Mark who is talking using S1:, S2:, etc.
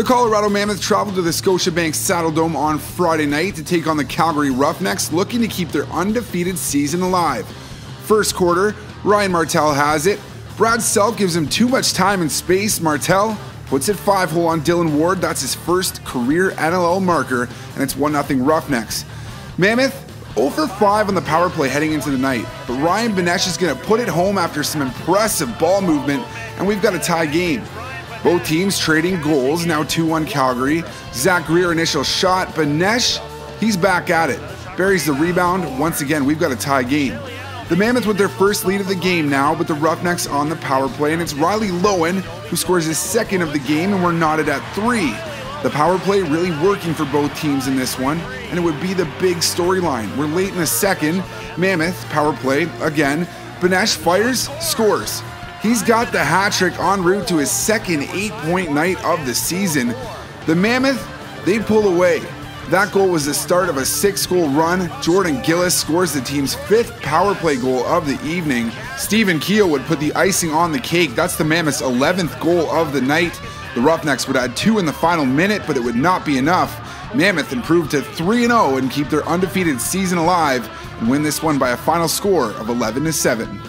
S1: The Colorado Mammoth traveled to the Scotiabank Saddledome on Friday night to take on the Calgary Roughnecks, looking to keep their undefeated season alive. First quarter, Ryan Martell has it. Brad Self gives him too much time and space. Martell puts it five hole on Dillon Ward. That's his first career NLL marker, and it's 1 0 Roughnecks. Mammoth 0 for 5 on the power play heading into the night, but Ryan Benesch is going to put it home after some impressive ball movement, and we've got a tie game. Both teams trading goals, now 2 1 Calgary. Zack Greer initial shot. Benesch, he's back at it. Buries the rebound. Once again, we've got a tie game. The Mammoth with their first lead of the game now, but the Roughnecks on the power play, and it's Riley Loewen who scores his second of the game, and we're knotted at three. The power play really working for both teams in this one, and it would be the big storyline. We're late in the second. Mammoth, power play, again. Benesch fires, scores. He's got the hat trick en route to his second eight point night of the season. The Mammoth, they pull away. That goal was the start of a six goal run. Jordan Gillis scores the team's fifth power play goal of the evening. Stephen Keel would put the icing on the cake. That's the Mammoth's 11th goal of the night. The Roughnecks would add two in the final minute, but it would not be enough. Mammoth improved to 3 0 and keep their undefeated season alive and win this one by a final score of 11 7.